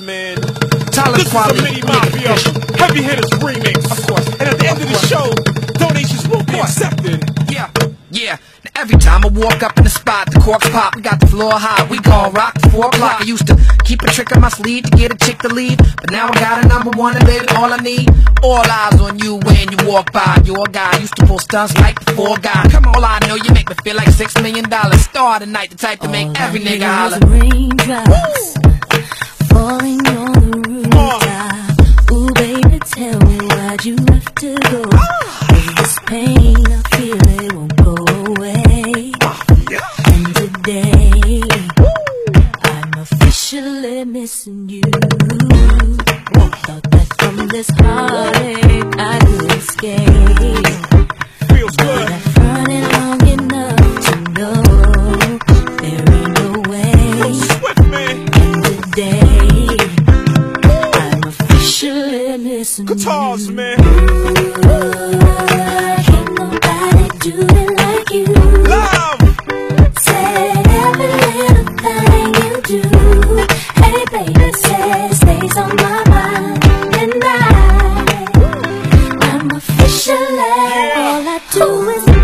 man. Tyler This is Quality. the Mini Mafia Heavy Hitters remix. Of course. And at the end of the show, donations will be accepted. Yeah, yeah. Now every time I walk up in the spot, the corks pop. We got the floor hot. We gon' rock the four o'clock. I used to keep a trick on my sleeve to get a chick to leave, but now I got a number one and baby, all I need. All eyes on you when you walk by. You're guy used to pull stunts like the four guy. Come on, all I know you make me feel like six million dollars. Star tonight, the type to make every nigga holler. Raindrops falling you have to go? This pain I feel it won't go away. And today I'm officially missing you. Guitars, man. Can't nobody do it like you. Love. Said every little thing you do. Hey, baby, say stays on my mind. And I, I'm officially all I do is